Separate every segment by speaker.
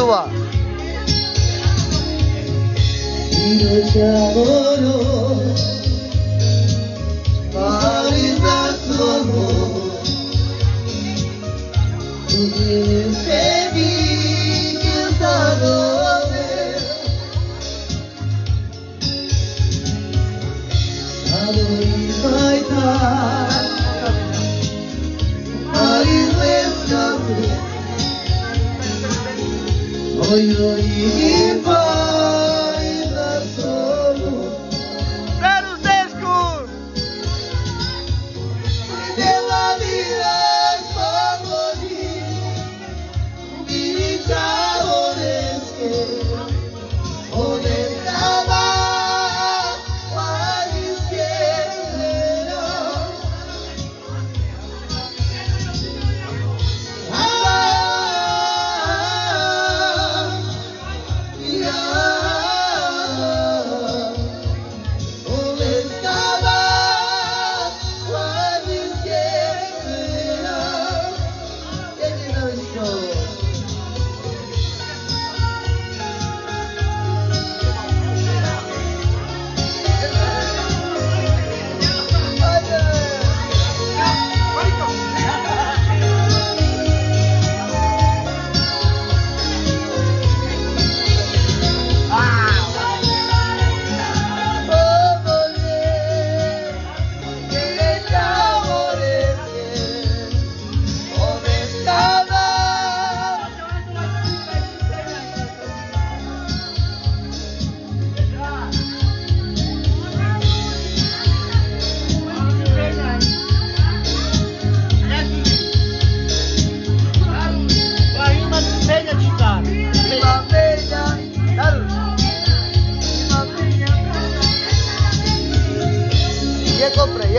Speaker 1: ことは「色茶色 oi, oi, e vai.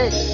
Speaker 1: Yes.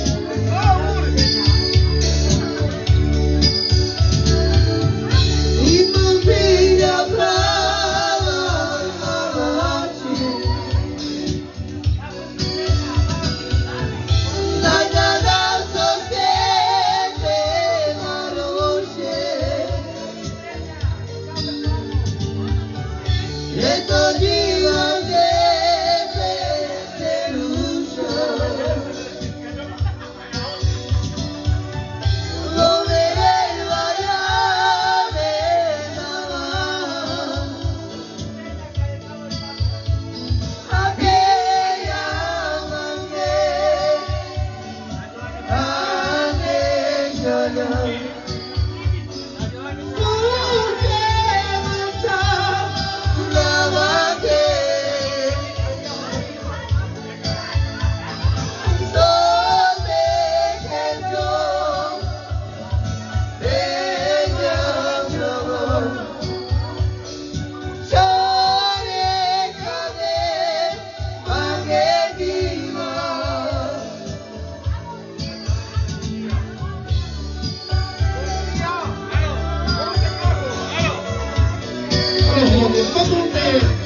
Speaker 2: fucking thing.